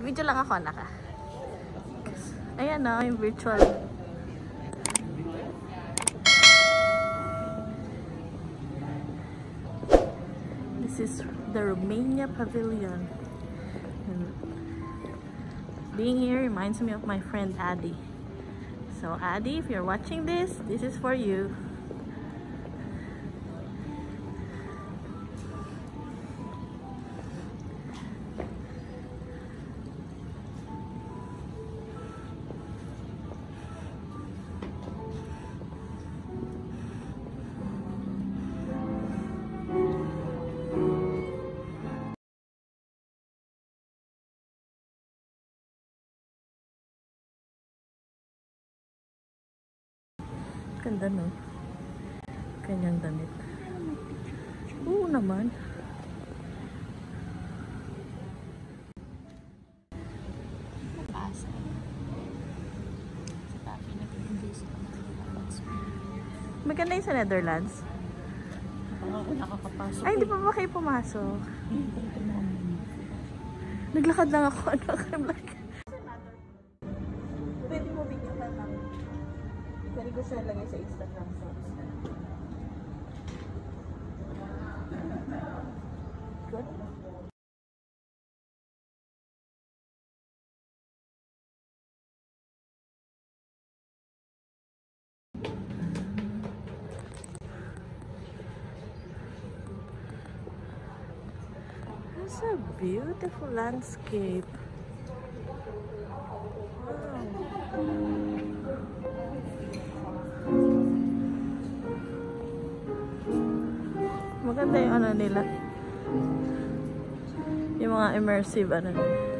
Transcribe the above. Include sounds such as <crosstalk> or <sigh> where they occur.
Video lang ako, naka. Ayan na, yung virtual. This is the Romania Pavilion. And being here reminds me of my friend Addie. So Addie, if you're watching this, this is for you. Ganda no? Kanyang damit. Oo naman. Maganda yung sa Netherlands. Ako nakakapasok. Ay, hindi pa ba kayo pumasok? Naglakad lang ako. <laughs> Ano, I'm Pwede ko siya lagay sa Instagram. Good. It's a beautiful landscape. Maganda yung ano nila. Yung mga immersive ano nila.